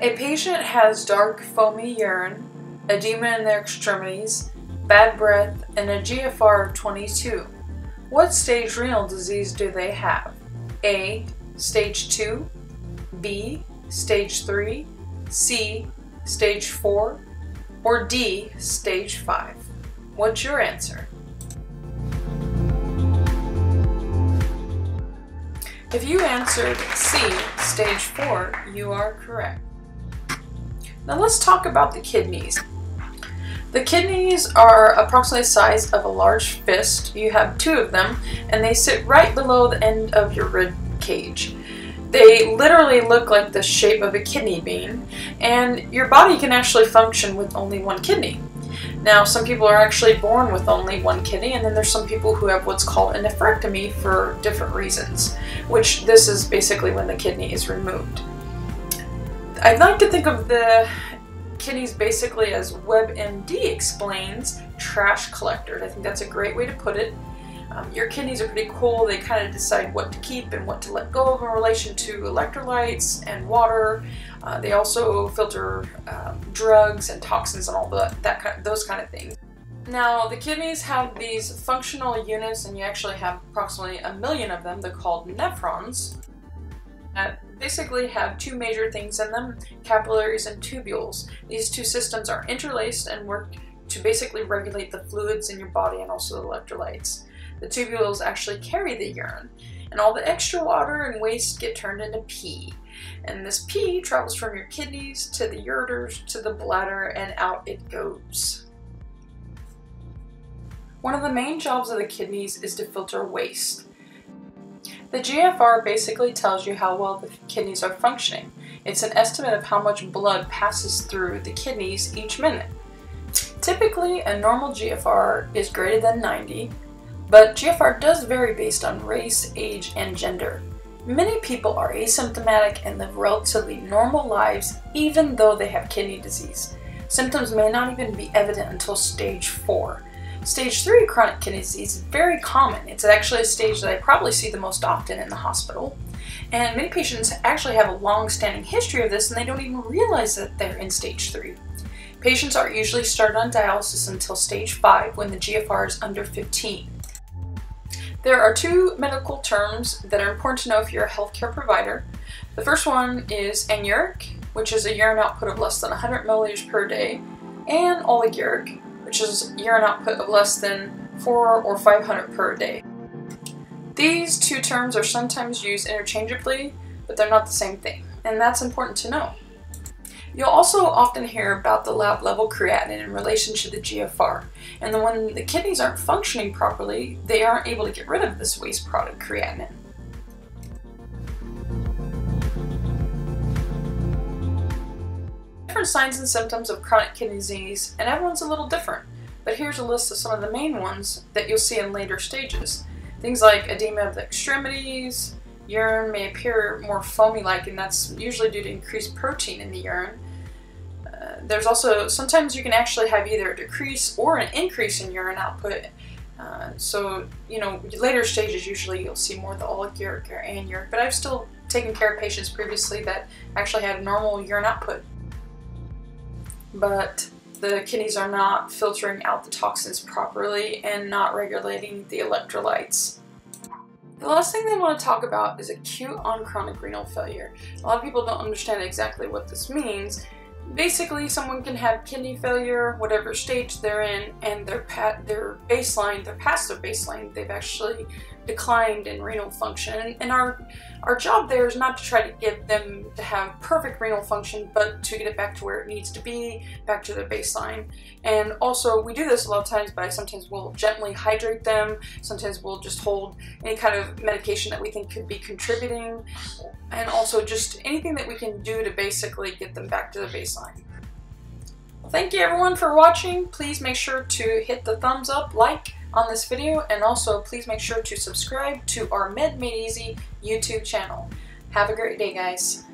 A patient has dark, foamy urine, edema in their extremities, bad breath, and a GFR of 22. What stage renal disease do they have? A. Stage 2, B. Stage 3, C. Stage 4, or D. Stage 5? What's your answer? If you answered C, stage 4, you are correct. Now let's talk about the kidneys. The kidneys are approximately the size of a large fist. You have two of them, and they sit right below the end of your rib cage. They literally look like the shape of a kidney bean, and your body can actually function with only one kidney. Now, some people are actually born with only one kidney, and then there's some people who have what's called a nephrectomy for different reasons, which this is basically when the kidney is removed. I'd like to think of the kidneys basically as WebMD explains trash collectors. I think that's a great way to put it. Um, your kidneys are pretty cool. They kind of decide what to keep and what to let go of in relation to electrolytes and water. Uh, they also filter um, drugs and toxins and all the, that kind, those kind of things. Now, the kidneys have these functional units, and you actually have approximately a million of them. They're called nephrons that basically have two major things in them, capillaries and tubules. These two systems are interlaced and work to basically regulate the fluids in your body and also the electrolytes. The tubules actually carry the urine, and all the extra water and waste get turned into pee. And this pee travels from your kidneys to the ureters to the bladder and out it goes. One of the main jobs of the kidneys is to filter waste. The GFR basically tells you how well the kidneys are functioning. It's an estimate of how much blood passes through the kidneys each minute. Typically, a normal GFR is greater than 90, but GFR does vary based on race, age, and gender. Many people are asymptomatic and live relatively normal lives even though they have kidney disease. Symptoms may not even be evident until stage 4. Stage 3 chronic kidney disease is very common. It's actually a stage that I probably see the most often in the hospital. And many patients actually have a long-standing history of this and they don't even realize that they're in stage 3. Patients aren't usually started on dialysis until stage 5 when the GFR is under 15. There are two medical terms that are important to know if you're a healthcare provider. The first one is anuric, which is a urine output of less than 100 milliliters per day, and oliguric, which is urine output of less than 4 or 500 per day. These two terms are sometimes used interchangeably, but they're not the same thing, and that's important to know. You'll also often hear about the lab level creatinine in relation to the GFR, and then when the kidneys aren't functioning properly, they aren't able to get rid of this waste product creatinine. Different signs and symptoms of chronic kidney disease, and everyone's a little different. But here's a list of some of the main ones that you'll see in later stages. Things like edema of the extremities, urine may appear more foamy-like, and that's usually due to increased protein in the urine. Uh, there's also, sometimes you can actually have either a decrease or an increase in urine output. Uh, so, you know, later stages usually you'll see more of the oliguric or anuric, but I've still taken care of patients previously that actually had normal urine output but the kidneys are not filtering out the toxins properly and not regulating the electrolytes. The last thing they want to talk about is acute on chronic renal failure. A lot of people don't understand exactly what this means. Basically, someone can have kidney failure, whatever stage they're in, and their their baseline, they're past their baseline. They've actually declined in renal function. And our, our job there is not to try to get them to have perfect renal function, but to get it back to where it needs to be, back to their baseline. And also, we do this a lot of times by sometimes we'll gently hydrate them, sometimes we'll just hold any kind of medication that we think could be contributing, and also just anything that we can do to basically get them back to the baseline. Thank you everyone for watching. Please make sure to hit the thumbs up, like, on this video and also please make sure to subscribe to our Med Made Easy YouTube channel. Have a great day guys.